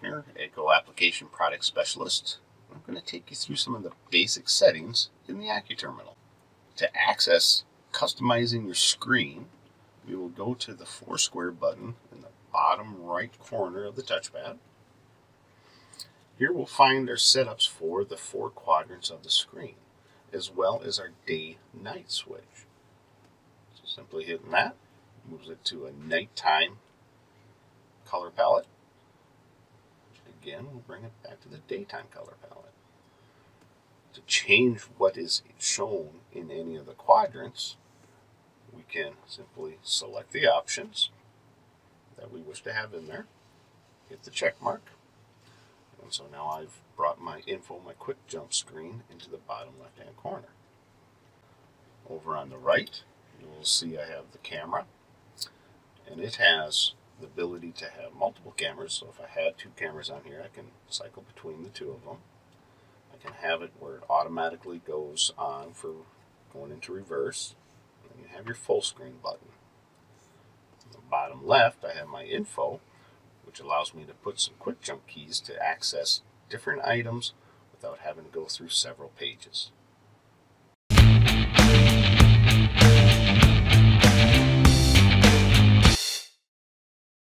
Turner, AGCO Application Product Specialist. I'm going to take you through some of the basic settings in the AccuTerminal. To access customizing your screen, we will go to the four square button in the bottom right corner of the touchpad. Here we'll find our setups for the four quadrants of the screen, as well as our day-night switch. So simply hitting that moves it to a nighttime color palette. Again, we'll bring it back to the daytime color palette. To change what is shown in any of the quadrants, we can simply select the options that we wish to have in there, hit the check mark, and so now I've brought my info, my quick jump screen into the bottom left hand corner. Over on the right, you will see I have the camera, and it has the ability to have multiple cameras. So if I had two cameras on here, I can cycle between the two of them. I can have it where it automatically goes on for going into reverse. And you have your full screen button. On the bottom left, I have my info, which allows me to put some quick jump keys to access different items without having to go through several pages.